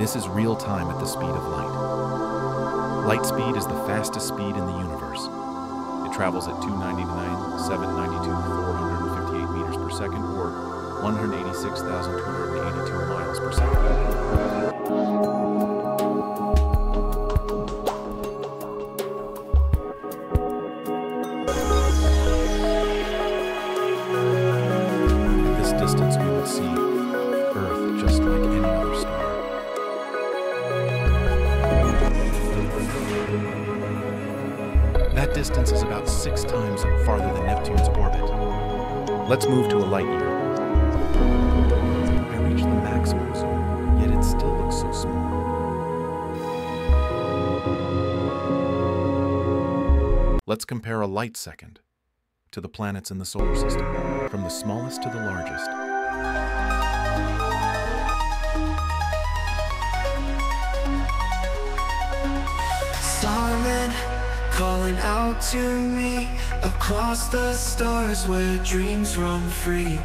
This is real time at the speed of light. Light speed is the fastest speed in the universe. It travels at 299, 792, 458 meters per second, or 186,282 miles per second. Distance, we would see That distance is about six times farther than Neptune's orbit. Let's move to a light year. I reached the maximum yet it still looks so small. Let's compare a light second to the planets in the solar system, from the smallest to the largest. Out to me across the stars where dreams roam free.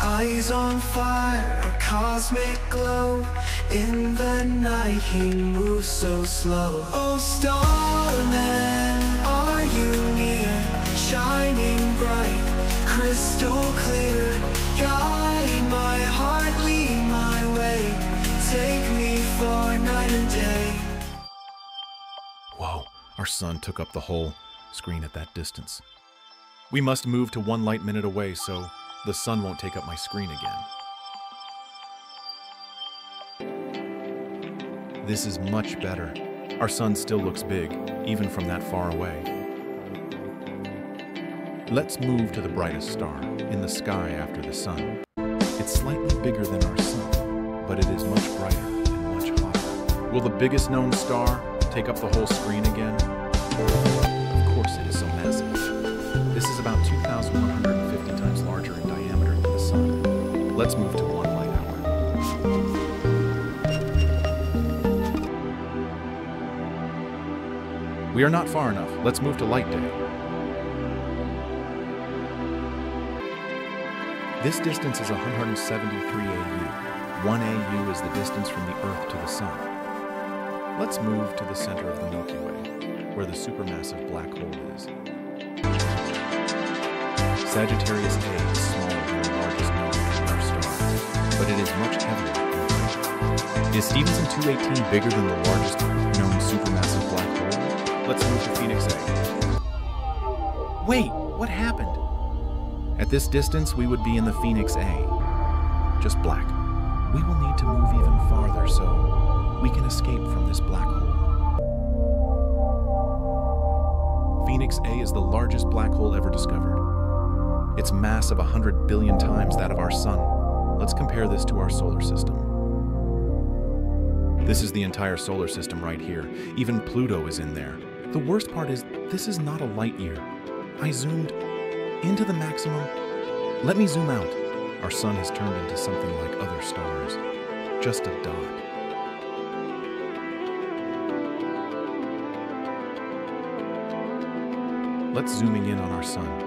Eyes on fire, a cosmic glow. In the night, he moves so slow. Oh, starman, our sun took up the whole screen at that distance. We must move to one light minute away so the sun won't take up my screen again. This is much better. Our sun still looks big, even from that far away. Let's move to the brightest star in the sky after the sun. It's slightly bigger than our sun, but it is much brighter and much hotter. Will the biggest known star take up the whole screen again? Of course it is so massive. This is about 2,150 times larger in diameter than the sun. Let's move to one light hour. We are not far enough. Let's move to light day. This distance is 173 AU. 1 AU is the distance from the Earth to the Sun. Let's move to the center of the Milky Way, where the supermassive black hole is. Sagittarius A is smaller than the largest known star, but it is much heavier. Is Stephenson 218 bigger than the largest known supermassive black hole? Let's move to Phoenix A. Wait, what happened? At this distance, we would be in the Phoenix A. Just black. We will need to move even farther so we can escape from this black hole. Phoenix A is the largest black hole ever discovered. Its mass of 100 billion times that of our Sun. Let's compare this to our solar system. This is the entire solar system right here. Even Pluto is in there. The worst part is, this is not a light year. I zoomed into the maximum. Let me zoom out. Our sun has turned into something like other stars. Just a dot. Let's zooming in on our sun.